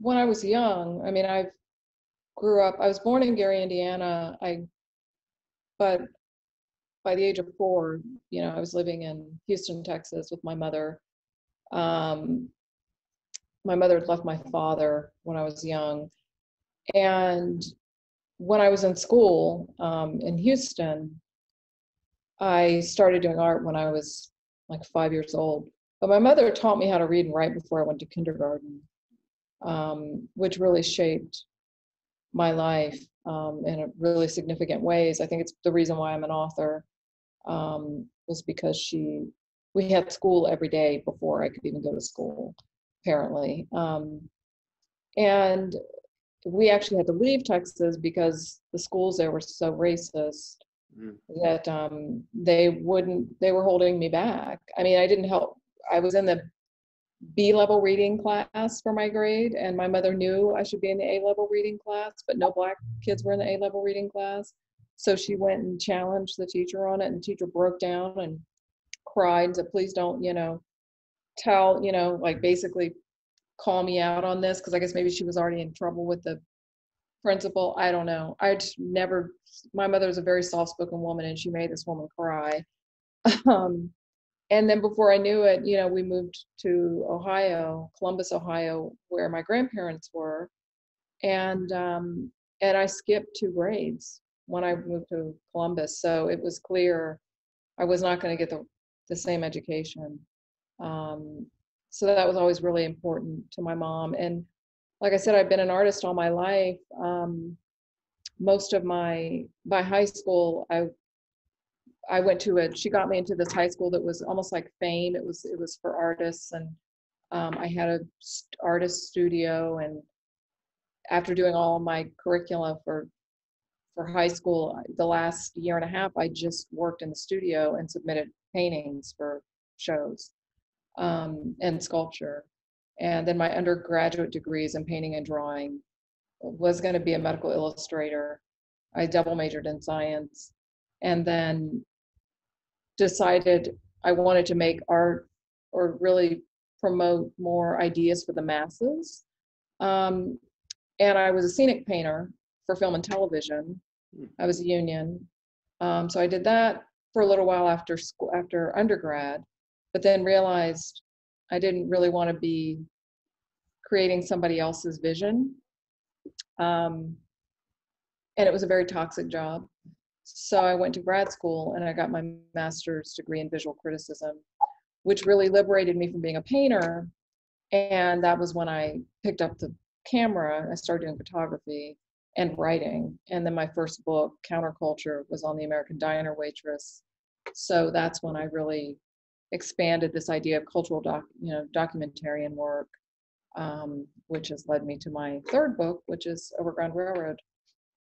when I was young, I mean, I grew up, I was born in Gary, Indiana. I, but by the age of four, you know, I was living in Houston, Texas with my mother. Um, my mother had left my father when I was young. And when I was in school um, in Houston, I started doing art when I was like five years old. But my mother taught me how to read and write before I went to kindergarten, um, which really shaped my life um, in really significant ways. I think it's the reason why I'm an author um, was because she, we had school every day before I could even go to school, apparently. Um, and we actually had to leave Texas because the schools there were so racist mm. that um, they wouldn't, they were holding me back. I mean, I didn't help I was in the B level reading class for my grade, and my mother knew I should be in the A level reading class, but no black kids were in the A level reading class. So she went and challenged the teacher on it, and the teacher broke down and cried and said, Please don't, you know, tell, you know, like basically call me out on this, because I guess maybe she was already in trouble with the principal. I don't know. I just never, my mother was a very soft spoken woman, and she made this woman cry. um, and then before I knew it, you know, we moved to Ohio, Columbus, Ohio, where my grandparents were, and um, and I skipped two grades when I moved to Columbus. So it was clear I was not going to get the the same education. Um, so that was always really important to my mom. And like I said, I've been an artist all my life. Um, most of my by high school, I I went to a, She got me into this high school that was almost like fame. It was it was for artists, and um, I had a artist studio. And after doing all my curricula for for high school, the last year and a half, I just worked in the studio and submitted paintings for shows um, and sculpture. And then my undergraduate degrees in painting and drawing was going to be a medical illustrator. I double majored in science and then decided I wanted to make art or really promote more ideas for the masses. Um, and I was a scenic painter for film and television. I was a union. Um, so I did that for a little while after school, after undergrad, but then realized I didn't really want to be creating somebody else's vision. Um, and it was a very toxic job. So I went to grad school and I got my master's degree in visual criticism, which really liberated me from being a painter. And that was when I picked up the camera. I started doing photography and writing. And then my first book, Counterculture, was on the American Diner Waitress. So that's when I really expanded this idea of cultural doc, you know, documentarian work, um, which has led me to my third book, which is Overground Railroad.